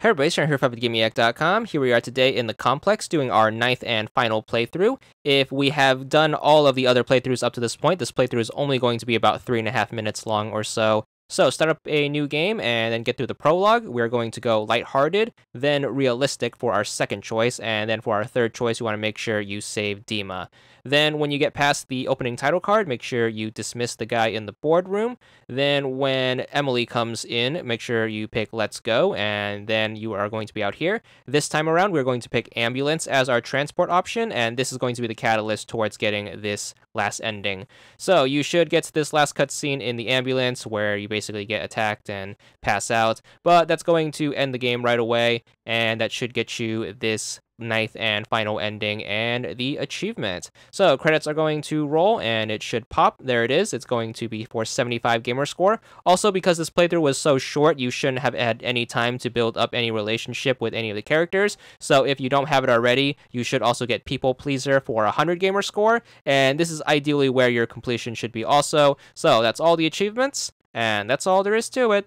Hey everybody, Sharon here from VidGamiac.com. Here we are today in the complex doing our ninth and final playthrough. If we have done all of the other playthroughs up to this point, this playthrough is only going to be about three and a half minutes long or so. So start up a new game and then get through the prologue. We're going to go lighthearted, then realistic for our second choice, and then for our third choice, you want to make sure you save Dima. Then when you get past the opening title card, make sure you dismiss the guy in the boardroom. Then when Emily comes in, make sure you pick Let's Go, and then you are going to be out here. This time around, we're going to pick Ambulance as our transport option, and this is going to be the catalyst towards getting this last ending. So you should get to this last cutscene in the ambulance where you basically get attacked and pass out, but that's going to end the game right away, and that should get you this ninth and final ending and the achievement. So credits are going to roll and it should pop. There it is. It's going to be for 75 gamer score. Also, because this playthrough was so short, you shouldn't have had any time to build up any relationship with any of the characters. So if you don't have it already, you should also get People Pleaser for 100 gamer score. And this is ideally where your completion should be also. So that's all the achievements. And that's all there is to it.